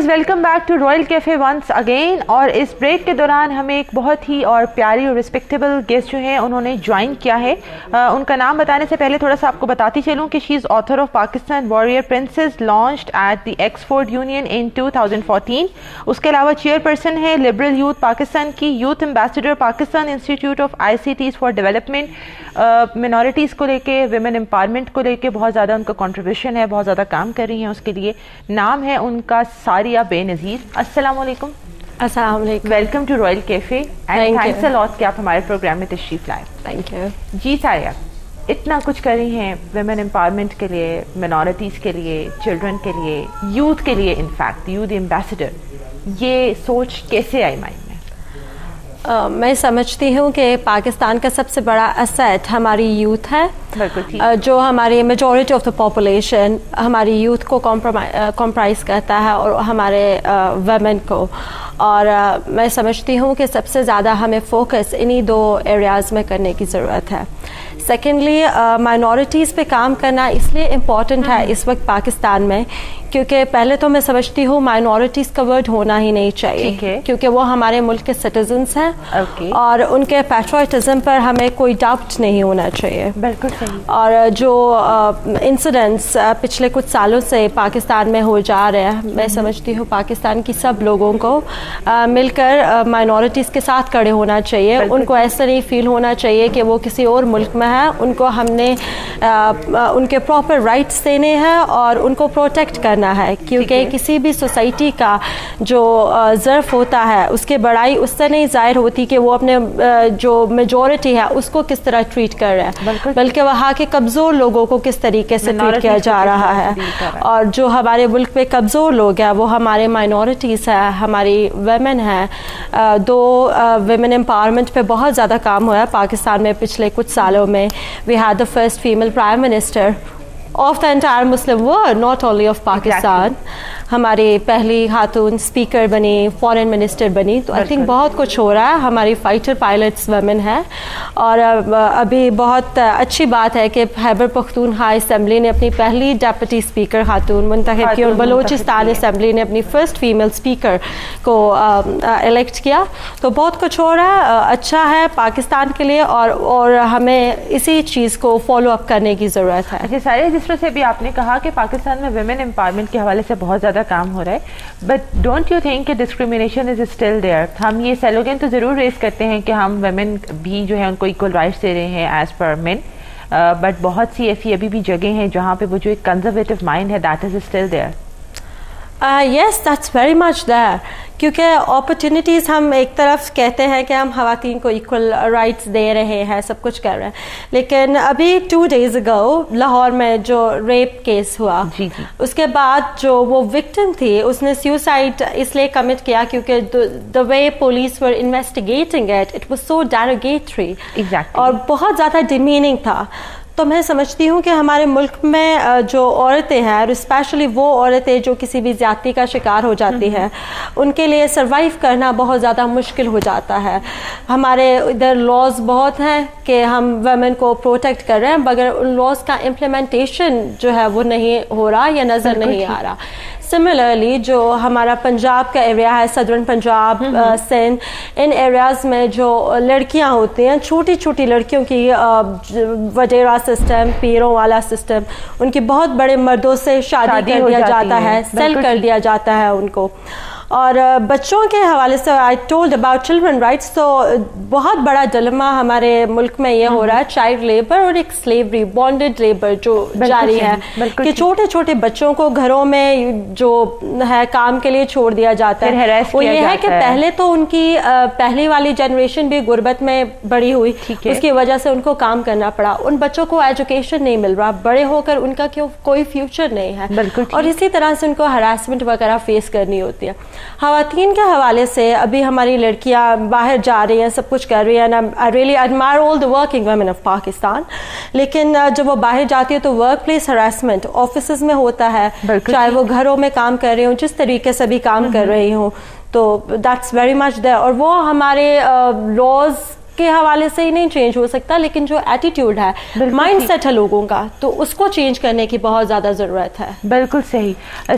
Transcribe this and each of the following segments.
Viewers welcome back to Royal Cafe once again اور اس break کے دوران ہمیں ایک بہت ہی اور پیاری اور رسپیکٹیبل گیسٹ جو ہیں، انہوں نے جوائن کیا ہے۔ ان کا نام بتانے سے پہلے تھوڑا سا آپ کو بتاتی چلوں کہ she is author of Pakistan Warrior Princess launched at the Oxford Union in 2014 اس کے علاوہ چیئر پرسن ہے لبرل یوتھ پاکستان کی youth ambassador Pakistan Institute of I C Ts for development minorities کو لے کے ویمن امپاورمنٹ کو لے کے بہت زیادہ ان کا کانٹریبیوشن ہے، بہت زیادہ کام کر رہی ہیں، اس کے لیے نام ہے ان کا ساری ساریہ بے نظیر۔ السلام علیکم۔ السلام علیکم۔ Welcome to Royal Cafe and thanks a lot کہ آپ ہمارے پروگرام میں تشریف لائیں تھینک یو جی ساریہ اتنا کچھ کر رہی ہیں ویمن امپاورمنٹ کے لیے منورٹیز کے لیے چلڈرن کے لیے یوتھ کے لیے انفیکٹ یوتھ امبیسڈر یہ سوچ کیسے آئی مائنڈ میں سمجھتی ہوں کہ پاکستان کا سب سے بڑا اسیٹ ہماری یوتھ ہے۔ جو ہماری میجورٹی آف دا پاپولیشن ہماری یوتھ کو کمپرائز کرتا ہے اور ہمارے ویمن کو۔ اور میں سمجھتی ہوں کہ سب سے زیادہ ہمیں فوکس انہی دو ایریاز میں کرنے کی ضرورت ہے۔ سیکنڈلی مائنورٹیز پہ کام کرنا اس لیے امپورٹنٹ ہے اس وقت پاکستان میں کیونکہ پہلے تو میں سمجھتی ہوں مائنورٹیز کا ورڈ ہونا ہی نہیں چاہیے کیونکہ وہ ہمارے ملک کے سٹیزنس ہیں اور ان کے پیٹروٹزم پر ہمیں کوئی ڈاؤٹ نہیں ہونا چاہیے۔ بالکل اور جو انسیڈنٹس پچھلے کچھ سالوں سے پاکستان میں ہو جا رہے ہیں میں سمجھتی ہوں پاکستان کی سب لوگوں کو مل کر مائنورٹیز کے ساتھ کڑے ہونا چاہیے۔ ان کو ایسا نہیں فیل ہونا چاہیے کہ وہ کسی اور ملک میں ہے ان کو ہم نے ان کے پراپر رائٹس دینے ہیں اور ان کو پروٹیکٹ کرنا ہے۔ کیونکہ کسی بھی سوسائٹی کا جو ظرف ہوتا ہے اس کے بڑائی اس سے نہیں ظاہر ہوتی کہ وہ اپنے جو میجورٹی ہے اس کو کس طرح ٹریٹ کر رہے ہیں۔ بلکہ وہاں کے کمزور لوگوں کو کس طریقے سے ٹریٹ کیا جا رہا ہے۔ اور جو ہمارے ملک پہ کمزور لوگ ہیں وہ ہمارے مائنورٹیز ہے ہماری ویمن ہے دو ویمن امپاورمنٹ پہ بہت زیادہ کام ہوا ہے۔ پاکستان میں پچھلے کچھ سالوں میں We had the first female prime minister of the entire Muslim world, not only of Pakistan. Exactly. ہماری پہلی خاتون اسپیکر بنی فارن منسٹر بنی۔ تو آئی تھنک بہت کچھ ہو رہا ہے۔ ہماری فائٹر پائلٹس ویمن ہے اور ابھی بہت اچھی بات ہے کہ خیبر پختونخوا اسمبلی نے اپنی پہلی ڈیپٹی اسپیکر خاتون منتخب کی اور بلوچستان اسمبلی نے اپنی فرسٹ فیمل اسپیکر کو الیکٹ کیا۔ تو بہت کچھ ہو رہا ہے۔ اچھا ہے پاکستان کے لیے اور اور ہمیں اسی چیز کو فالو اپ کرنے کی ضرورت ہے۔ اچھا سارے جس طرح سے بھی آپ نے کہا کہ پاکستان میں ویمن امپاورمنٹ کے حوالے سے بہت زیادہ کام ہو رہا ہے۔ بٹ ڈونٹ یو تھنک کہ ڈسکریمنیشن از اسٹل دیئر ہم یہ سیلوگن تو ضرور ریز کرتے ہیں کہ ہم ویمن بھی جو ہے ان کو ایکول رائٹس دے رہے ہیں ایز پر مین بٹ بہت سی ایسی ابھی بھی جگہ ہیں جہاں پہ وہ جو ایک کنزرویٹو مائنڈ ہے that is still there yes that's very much there کیونکہ اپرچونیٹیز ہم ایک طرف کہتے ہیں کہ ہم خواتین کو ایکول رائٹس دے رہے ہیں سب کچھ کر رہے ہیں لیکن ابھی ٹو ڈیز اگو لاہور میں جو ریپ کیس ہوا اس کے بعد جو وہ وکٹم تھی اس نے سیوسائڈ اس لیے کمٹ کیا کیونکہ the way police were investigating at it was so derogatory اور بہت زیادہ ڈیمیننگ تھا تو میں سمجھتی ہوں کہ ہمارے ملک میں جو عورتیں ہیں اور اسپیشلی وہ عورتیں جو کسی بھی زیادتی کا شکار ہو جاتی ہیں ان کے لیے سروائیو کرنا بہت زیادہ مشکل ہو جاتا ہے۔ ہمارے ادھر لاز بہت ہیں کہ ہم ویمن کو پروٹیکٹ کر رہے ہیں مگر ان لاز کا امپلیمنٹیشن جو ہے وہ نہیں ہو رہا یا نظر نہیں آ رہا۔ سملرلی جو ہمارا پنجاب کا ایریا ہے صدرن پنجاب سندھ ان ایریاز میں جو لڑکیاں ہوتی ہیں چھوٹی چھوٹی لڑکیوں کی وڈیرا سسٹم پیروں والا سسٹم ان کی بہت بڑے مردوں سے شادی کر دیا جاتا ہے۔ سیل کر دیا جاتا ہے ان کو۔ اور بچوں کے حوالے سے I told about children rights تو بہت بڑا ڈلما ہمارے ملک میں یہ ہو رہا ہے چائلڈ لیبر اور ایک سلیوری بانڈیڈ لیبر جو جاری ہے کہ چھوٹے چھوٹے بچوں کو گھروں میں جو ہے کام کے لیے چھوڑ دیا جاتا ہے۔ وہ یہ ہے کہ پہلے تو ان کی پہلی والی جنریشن بھی غربت میں بڑی ہوئی۔ اس کی وجہ سے ان کو کام کرنا پڑا۔ ان بچوں کو ایجوکیشن نہیں مل رہا۔ بڑے ہو کر ان کا کوئی فیوچر نہیں ہے۔ اور اسی طرح سے ان کو ہراسمنٹ وغیرہ فیس کرنی ہوتی ہے۔ خواتین کے حوالے سے ابھی ہماری لڑکیاں باہر جا رہی ہیں سب کچھ کر رہی ہیں I really admire all the working women of Pakistan لیکن جب وہ باہر جاتی ہے تو ورک پلیس ہراسمنٹ آفیسز میں ہوتا ہے۔ چاہے وہ گھروں میں کام کر رہی ہوں جس طریقے سے بھی کام کر رہی ہوں تو دیٹس ویری مچ دیر اور وہ ہمارے لاز کے حوالے سے ہی نہیں چینج ہو سکتا لیکن جو ایٹیٹیوڈ ہے مائنڈ سیٹ ہے لوگوں کا تو اس کو چینج کرنے کی بہت زیادہ ضرورت ہے۔ بالکل صحیح۔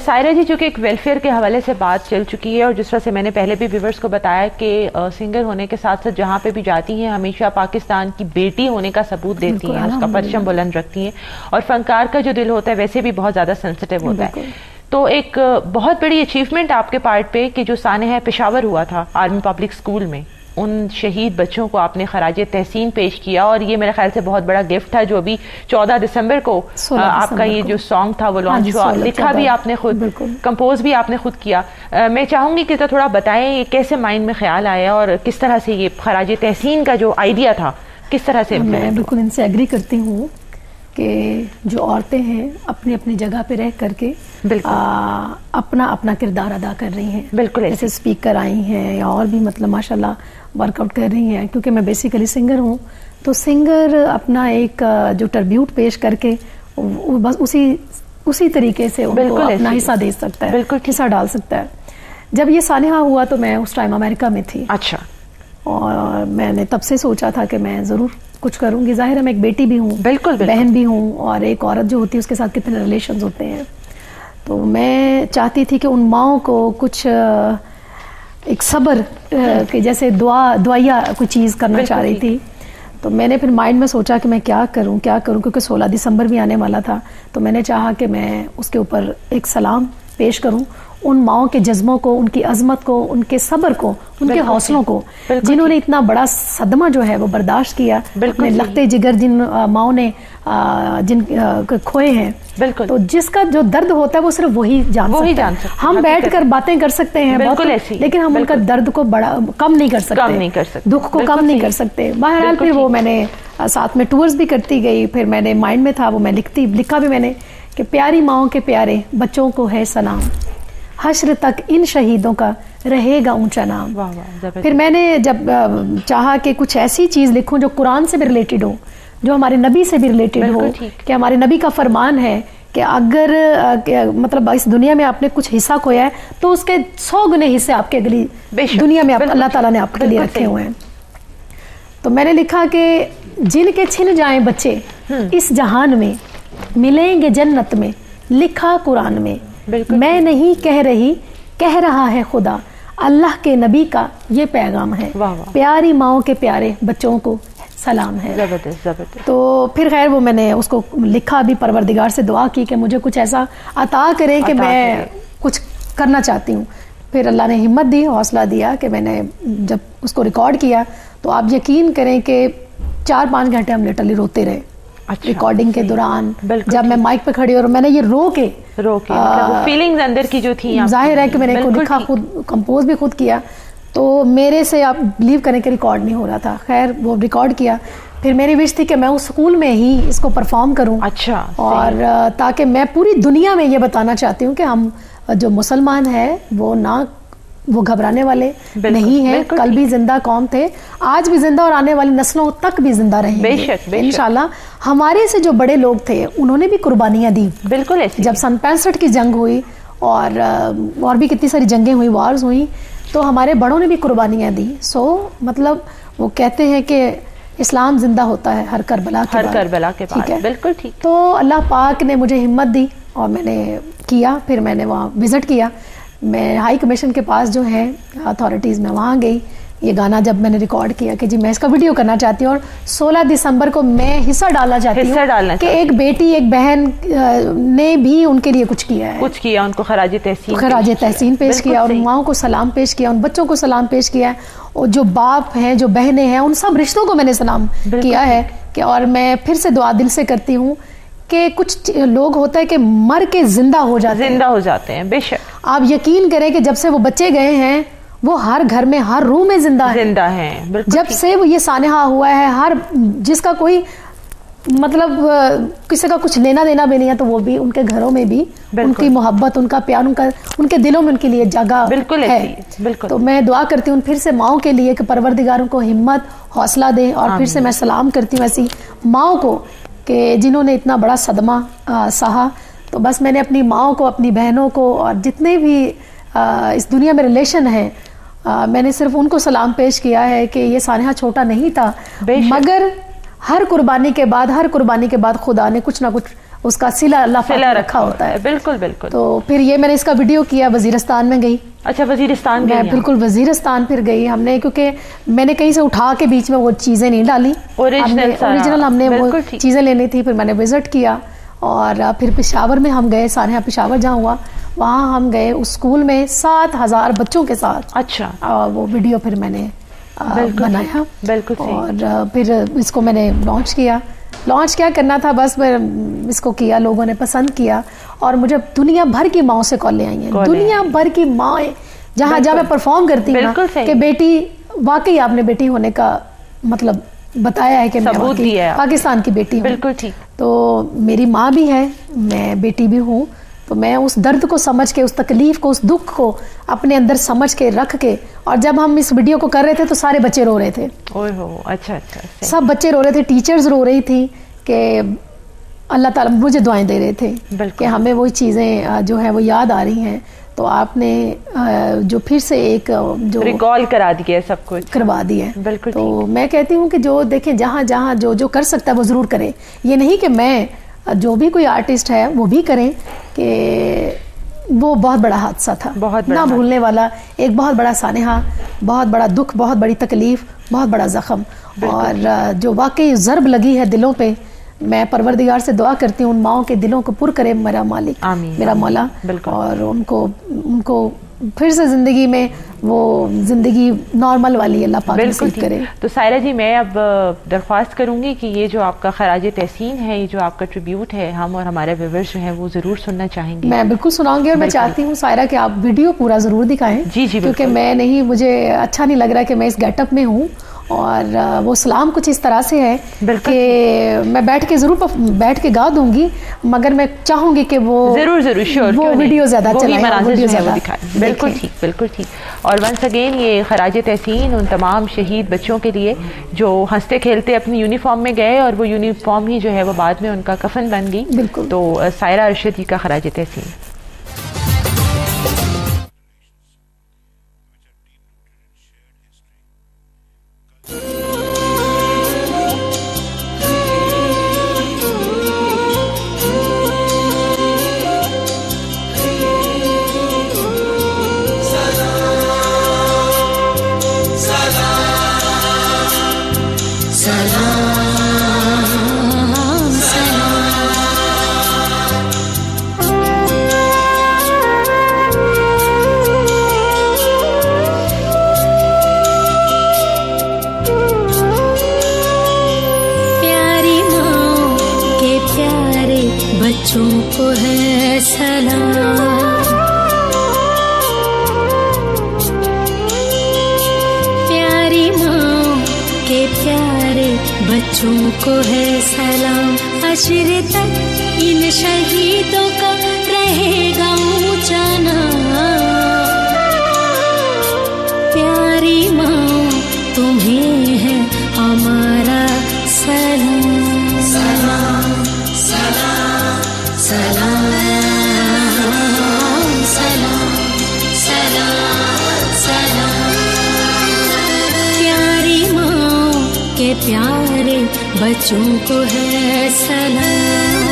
سائرہ جی چونکہ ایک ویلفیئر کے حوالے سے بات چل چکی ہے اور جس طرح سے میں نے پہلے بھی ویورز کو بتایا کہ سنگر ہونے کے ساتھ ساتھ جہاں پہ بھی جاتی ہیں ہمیشہ پاکستان کی بیٹی ہونے کا ثبوت دیتی ہیں اس کا پرچم بلند رکھتی ہیں۔ اور فنکار کا جو دل ہوتا ہے ویسے بھی بہت زیادہ سینسٹیو ہوتا ہے۔ تو ایک بہت بڑی اچیومنٹ آپ کے پارٹ پہ کہ جو سانحہ پشاور ہوا تھا آرمی پبلک سکول میں۔ ان شہید بچوں کو آپ نے خراج تحسین پیش کیا اور یہ میرے خیال سے بہت بڑا گفٹ تھا جو ابھی چودہ دسمبر کو آپ کا یہ جو سانگ تھا وہ لانچ ہاں جی، ہوا۔ لکھا بھی آپ نے خود کمپوز بھی آپ نے خود کیا۔ میں چاہوں گی کہ تھوڑا بتائیں یہ کیسے مائنڈ میں خیال آیا اور کس طرح سے یہ خراج تحسین کا جو آئیڈیا تھا کس طرح سے میں بالکل ان سے اگری کرتی ہوں۔ کہ جو عورتیں ہیں اپنی اپنی جگہ پہ رہ کر کے اپنا اپنا کردار ادا کر رہی ہیں۔ بالکل۔ جیسے اسپیکر آئی ہیں یا اور بھی مطلب ماشاء اللہ ورک آؤٹ کر رہی ہیں کیونکہ میں بیسیکلی سنگر ہوں۔ تو سنگر اپنا ایک جو ٹربیوٹ پیش کر کے بس اسی اسی طریقے سے اپنا حصہ دے سکتا ہے بالکل۔ حصہ ڈال سکتا ہے۔ جب یہ سانحہ ہوا تو میں اس ٹائم امریکہ میں تھی۔ اچھا۔ اور میں نے تب سے سوچا تھا کہ میں ضرور کچھ کروں گی۔ ظاہر ہے میں ایک بیٹی بھی ہوں بالکل بہن بھی ہوں اور ایک عورت جو ہوتی ہے اس کے ساتھ کتنے ریلیشنز ہوتے ہیں۔ تو میں چاہتی تھی کہ ان ماؤں کو کچھ ایک صبر کہ جیسے دعا دعائیا کوئی چیز کرنا چاہ رہی تھی۔ تو میں نے پھر مائنڈ میں سوچا کہ میں کیا کروں کیا کروں؟ کیونکہ سولہ دسمبر بھی آنے والا تھا۔ تو میں نے چاہا کہ میں اس کے اوپر ایک سلام پیش کروں ان ماؤں کے جذبوں کو ان کی عظمت کو ان کے صبر کو ان کے حوصلوں کو۔ جنہوں نے اتنا بڑا صدمہ جو ہے وہ برداشت کیا لگتے جگر جن ماؤں نے جن کھوئے ہیں۔ بالکل۔ تو جس کا جو درد ہوتا ہے وہ صرف وہی جان سکتے ہم بیٹھ کر باتیں کر سکتے ہیں لیکن ہم ان کا درد کو بڑا کم نہیں کر سکتے۔ دکھ کو کم نہیں کر سکتے۔ بہرحال پھر وہ میں نے ساتھ میں ٹورز بھی کرتی گئی۔ پھر میں نے مائنڈ میں تھا وہ میں لکھتی لکھا بھی میں نے کہ پیاری ماؤں کے پیارے بچوں کو ہے سلام۔ حشر تک ان شہیدوں کا رہے گا اونچا نام۔ پھر میں نے جب چاہا کہ کچھ ایسی چیز لکھوں جو قرآن سے بھی ریلیٹڈ ہو جو ہمارے نبی سے بھی ریلیٹڈ ہو کہ ہمارے نبی کا فرمان ہے کہ اگر مطلب اس دنیا میں آپ نے کچھ حصہ کھویا ہے تو اس کے سو گنے حصے آپ کے اگلی دنیا میں اللہ تعالیٰ نے آپ کے لیے رکھے ہوئے ہیں۔ تو میں نے لکھا کہ جن کے چھن جائیں بچے اس جہان میں ملیں گے جنت میں لکھا قرآن میں۔ میں نہیں کہہ رہی کہہ رہا ہے خدا۔ اللہ کے نبی کا یہ پیغام ہے۔ پیاری ماؤں کے پیارے بچوں کو سلام ہے۔ تو پھر خیر وہ میں نے اس کو لکھا بھی پروردگار سے دعا کی کہ مجھے کچھ ایسا عطا کرے کہ میں کچھ کرنا چاہتی ہوں۔ پھر اللہ نے ہمت دی حوصلہ دیا کہ میں نے جب اس کو ریکارڈ کیا تو آپ یقین کریں کہ چار پانچ گھنٹے ہم لٹرلی روتے رہے۔ ریکارڈنگ اچھا، کے دوران جب میں مائک پہ کھڑی اور میں نے یہ رو کے رو کے فیلنگز مطلب اندر کی جو تھی ظاہر ہے کہ میں نے لکھا خود کمپوز بھی خود کیا۔ تو میرے سے آپ بلیو کریں کہ ریکارڈ نہیں ہو رہا تھا۔ خیر وہ ریکارڈ کیا۔ پھر میری وش تھی کہ میں اس اسکول میں ہی اس کو پرفارم کروں۔ اچھا اور تاکہ میں پوری دنیا میں یہ بتانا چاہتی ہوں کہ ہم جو مسلمان ہیں وہ نہ وہ گھبرانے والے نہیں ہیں۔ کل بھی زندہ قوم تھے۔ آج بھی زندہ اور آنے والی نسلوں تک بھی زندہ رہیں گے۔ انشاءاللہ ہمارے سے جو بڑے لوگ تھے انہوں نے بھی قربانیاں دی بالکل جب سن پینسٹھ کی جنگ ہوئی اور اور بھی کتنی ساری جنگیں ہوئی وارز ہوئی تو ہمارے بڑوں نے بھی قربانیاں دی سو مطلب وہ کہتے ہیں کہ اسلام زندہ ہوتا ہے ہر کربلا ہر کربلا کے ہے؟ بالکل ٹھیک۔ تو اللہ پاک نے مجھے ہمت دی اور میں نے کیا پھر میں نے وہاں وزٹ کیا۔ میں ہائی کمیشن کے پاس جو ہے اتھارٹیز میں وہاں گئی۔ یہ گانا جب میں نے ریکارڈ کیا کہ جی میں اس کا ویڈیو کرنا چاہتی ہوں اور سولہ دسمبر کو میں حصہ ڈالنا چاہتی ہوں کہ ایک بیٹی ایک بہن نے بھی ان کے لیے کچھ کیا ہے۔ کچھ کیا ان کو خراج تحسین خراج تحسین پیش کیا اور ماؤں کو سلام پیش کیا ان بچوں کو سلام پیش کیا۔ اور جو باپ ہیں جو بہنیں ہیں ان سب رشتوں کو میں نے سلام کیا ہے کہ اور میں پھر سے دعا دل سے کرتی ہوں کہ کچھ لوگ ہوتا ہے کہ مر کے زندہ ہو جاتے ہیں۔ زندہ ہو جاتے ہیں بے شک۔ آپ یقین کریں کہ جب سے وہ بچے گئے ہیں وہ ہر گھر میں ہر روم میں زندہ زندہ ہے جب سے وہ یہ سانحہ ہوا ہے ہر جس کا کوئی مطلب کسی کا کچھ لینا دینا بھی نہیں ہے تو وہ بھی ان کے گھروں میں بھی ان کی محبت ان کا پیار ان کا ان کے دلوں میں ان کے لیے جگہ بالکل ہے۔ بالکل۔ تو میں دعا کرتی ہوں پھر سے ماؤں کے لیے کہ پروردگاروں کو ہمت حوصلہ دے اور پھر سے میں سلام کرتی ہوں ایسی ماؤں کو کہ جنہوں نے اتنا بڑا صدمہ سہا تو بس میں نے اپنی ماؤں کو اپنی بہنوں کو اور جتنے بھی اس دنیا میں ریلیشن ہیں میں نے صرف ان کو سلام پیش کیا ہے کہ یہ سانحہ چھوٹا نہیں تھا۔ مگر ہر قربانی کے بعد ہر قربانی کے بعد خدا نے کچھ نہ کچھ اس کا سلا اللہ رکھا ہوتا ہے۔ بالکل بالکل۔ تو پھر یہ میں نے اس کا ویڈیو کیا وزیرستان میں گئی۔ اچھا وزیرستان میں بالکل وزیرستان پھر گئی۔ ہم نے کیونکہ میں نے کہیں سے اٹھا کے بیچ میں وہ چیزیں نہیں ڈالی۔ اوریجنل ہم نے وہ چیزیں لینی تھی پھر میں نے وزٹ کیا۔ اور پھر پشاور میں ہم گئے سانحہ پشاور جہاں ہوا وہاں ہم گئے اس اسکول میں سات ہزار بچوں کے ساتھ۔ اچھا۔ وہ ویڈیو پھر میں نے بنایا۔ بالکل اور پھر اس کو میں نے لانچ کیا۔ لانچ کیا کرنا تھا بس میں اس کو کیا لوگوں نے پسند کیا۔ اور مجھے دنیا بھر کی ماؤں سے کالیں آئی ہیں۔ دنیا بھر کی ماں جہاں جہاں میں پرفارم کرتی ہوں کہ بیٹی واقعی آپ نے بیٹی ہونے کا مطلب بتایا ہے کہ میں پاکستان کی بیٹی ہوں۔ بالکل ٹھیک۔ تو میری ماں بھی ہے میں بیٹی بھی ہوں تو میں اس درد کو سمجھ کے اس تکلیف کو اس دکھ کو اپنے اندر سمجھ کے رکھ کے اور جب ہم اس ویڈیو کو کر رہے تھے تو سارے بچے رو رہے تھے۔ اچھا اچھا سب بچے رو رہے تھے ٹیچرز رو رہی تھی کہ اللہ تعالیٰ مجھے دعائیں دے رہے تھے کہ ہمیں وہی چیزیں جو ہے وہ یاد آ رہی ہیں۔ تو آپ نے جو پھر سے ایک جو ریکال کرا دیا سب کچھ۔ کروا دیا بالکل تو میں کہتی ہوں کہ جو دیکھیں جہاں جہاں جو جو کر سکتا ہے وہ ضرور کرے یہ نہیں کہ میں جو بھی کوئی آرٹسٹ ہے وہ بھی کریں کہ وہ بہت بڑا حادثہ تھا۔ بہت نہ بھولنے والا ایک بہت بڑا سانحہ بہت بڑا دکھ بہت بڑی تکلیف بہت بڑا زخم۔ اور جو واقعی ضرب لگی ہے دلوں پہ میں پروردگار سے دعا کرتی ہوں ان ماؤں کے دلوں کو پر کرے میرا مالک میرا مولا۔ اور ان کو ان کو پھر سے زندگی میں وہ زندگی نارمل والی اللہ پاک نصیب کرے۔ تو سائرہ جی میں اب درخواست کروں گی کہ یہ جو آپ کا خراج تحسین ہے یہ جو آپ کا ٹریبیوٹ ہے ہم اور ہمارے ویورز جو ہیں وہ ضرور سننا چاہیں گے۔ میں بالکل سناؤں گی اور میں چاہتی ہوں سائرہ کہ آپ ویڈیو پورا ضرور دکھائیں جی جی کیونکہ میں نہیں مجھے اچھا نہیں لگ رہا کہ میں اس گیٹ اپ میں ہوں۔ اور وہ سلام کچھ اس طرح سے ہے کہ میں بیٹھ کے ضرور بیٹھ کے گا دوں گی مگر میں چاہوں گی کہ وہ ضرور ضرور شیور وہ ویڈیو زیادہ چلائیں بالکل ٹھیک بالکل ٹھیک۔ اور ونس اگین یہ خراج تحسین ان تمام شہید بچوں کے لیے جو ہنستے کھیلتے اپنی یونیفارم میں گئے اور وہ یونیفارم ہی جو ہے وہ بعد میں ان کا کفن بن گئی۔ بالکل۔ تو سائرہ ارشد جی کا خراج تحسین۔ پیارے بچوں کو ہے سلام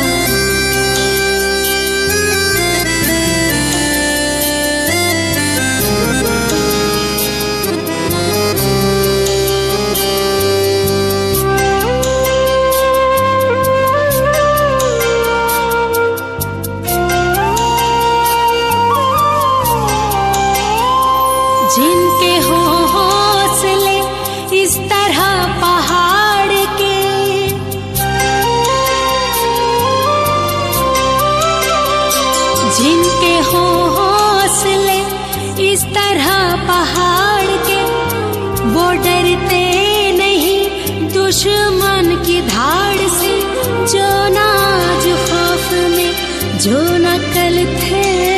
جو نہ کل تھے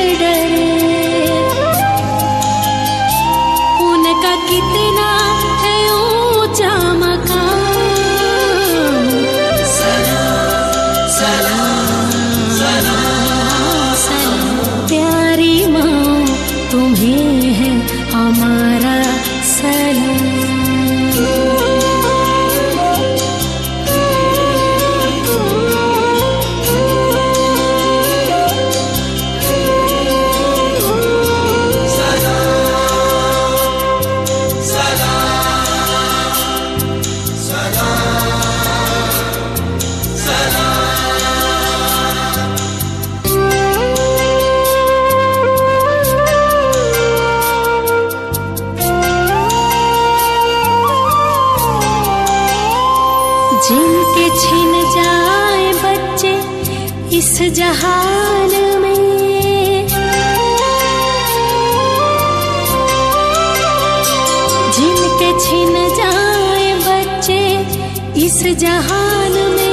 اس جہان میں۔ جن کے چھن جائیں بچے اس جہان میں۔